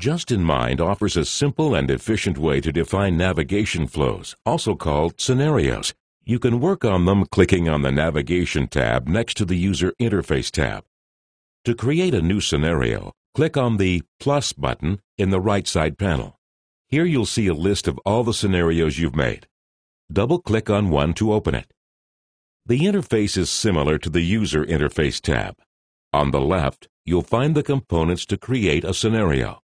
Justinmind offers a simple and efficient way to define navigation flows, also called scenarios. You can work on them clicking on the Navigation tab next to the User Interface tab. To create a new scenario, click on the plus button in the right side panel. Here you'll see a list of all the scenarios you've made. Double-click on one to open it. The interface is similar to the User Interface tab. On the left, you'll find the components to create a scenario.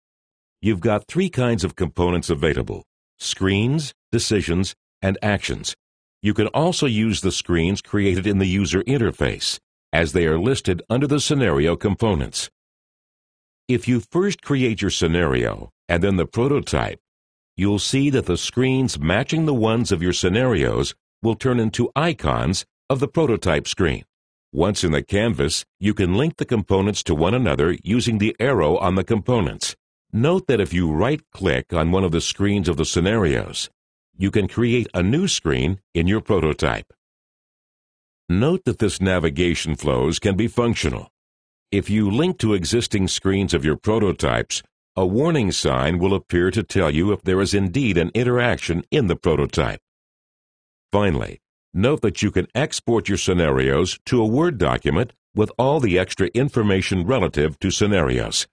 You've got three kinds of components available, screens, decisions, and actions. You can also use the screens created in the user interface, as they are listed under the scenario components. If you first create your scenario and then the prototype, you'll see that the screens matching the ones of your scenarios will turn into icons of the prototype screen. Once in the canvas, you can link the components to one another using the arrow on the components. Note that if you right-click on one of the screens of the scenarios, you can create a new screen in your prototype. Note that this navigation flows can be functional. If you link to existing screens of your prototypes, a warning sign will appear to tell you if there is indeed an interaction in the prototype. Finally, note that you can export your scenarios to a Word document with all the extra information relative to scenarios.